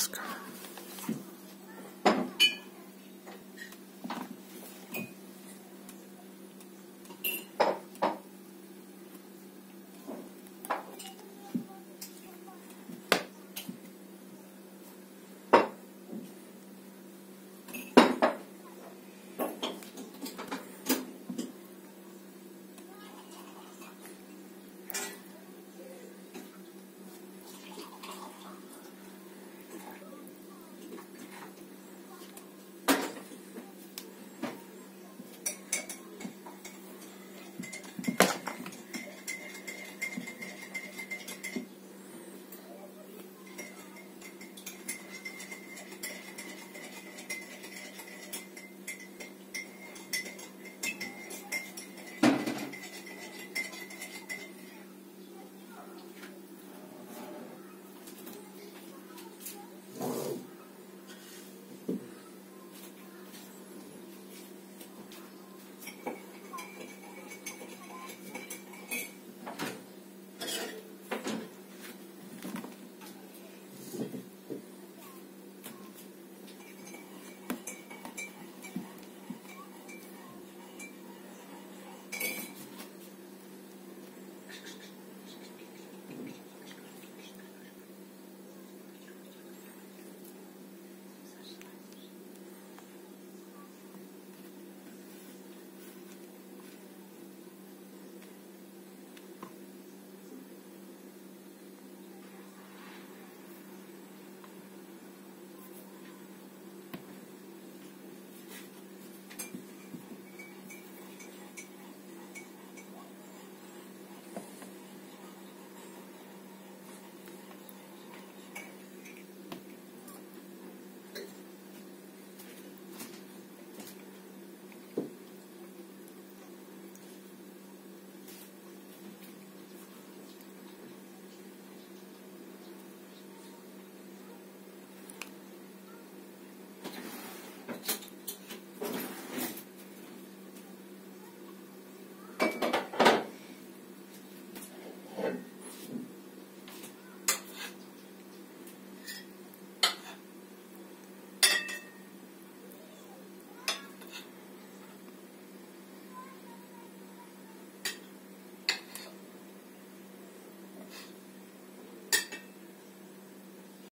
NASCAR.